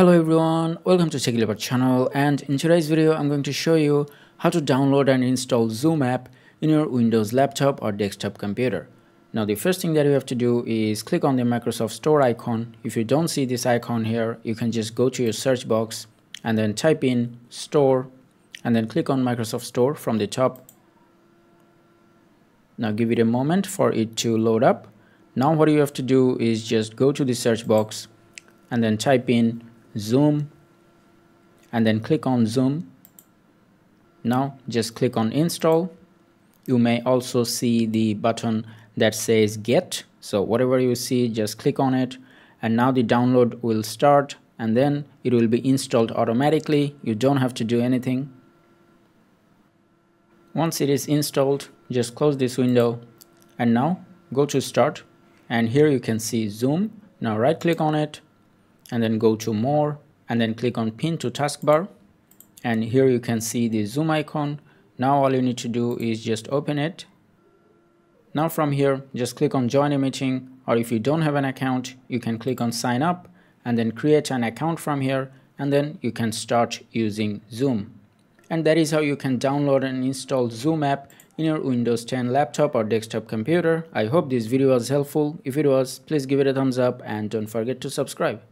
Hello everyone, welcome to Techie Leopard channel and in today's video I'm going to show you how to download and install Zoom app in your Windows laptop or desktop computer. Now the first thing that you have to do is click on the Microsoft Store icon. If you don't see this icon here, you can just go to your search box and then type in Store and then click on Microsoft Store from the top. Now give it a moment for it to load up. Now what you have to do is just go to the search box and then type in zoom and then click on zoom. Now just click on install. You may also see the button that says get. So whatever you see just click on it. And now the download will start and then it will be installed automatically. You don't have to do anything. Once it is installed just close this window. And now go to start. And here you can see zoom. Now right click on it and then go to more and then click on pin to taskbar. And here you can see the zoom icon. Now all you need to do is just open it. Now from here just click on join a meeting or if you don't have an account you can click on sign up and then create an account from here and then you can start using zoom. And that is how you can download and install zoom app in your windows 10 laptop or desktop computer. I hope this video was helpful. If it was please give it a thumbs up and don't forget to subscribe